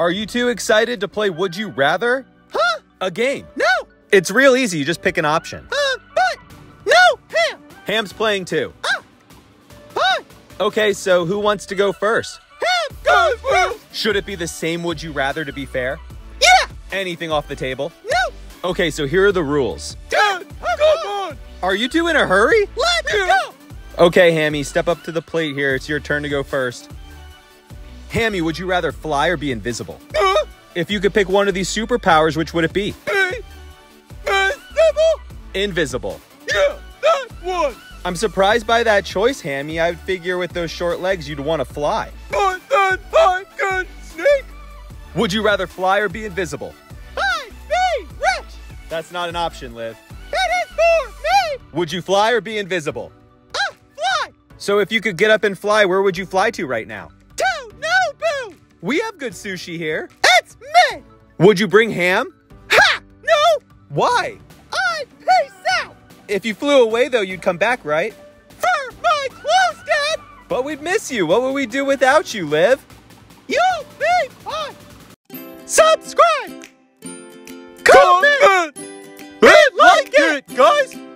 Are you two excited to play Would You Rather? Huh? A game. No! It's real easy. You just pick an option. Uh, but! No! Ham! Ham's playing too. Fine! Okay, so who wants to go first? Ham goes first! Should it be the same Would You Rather to be fair? Yeah! Anything off the table? No! Okay, so here are the rules. Dad! Come on! Are you two in a hurry? Let's Yeah. go! Okay, Hammy, step up to the plate here. It's your turn to go first. Hammy, would you rather fly or be invisible? Uh, If you could pick one of these superpowers, which would it be? Uh, Invisible. Yeah, that one! I'm surprised by that choice, Hammy. I'd figure with those short legs you'd want to fly. But then I can sneak! Would you rather fly or be invisible? I be rich! That's not an option, Liv. It is for me! Would you fly or be invisible? Ah, fly! So if you could get up and fly, where would you fly to right now? We have good sushi here. It's me! Would you bring ham? Ha! No! Why? I peace out! If you flew away, though, you'd come back, right? For my clothes, Dad! But we'd miss you. What would we do without you, Liv? you be fine! Subscribe! Comment! Comment. Hit like it, guys!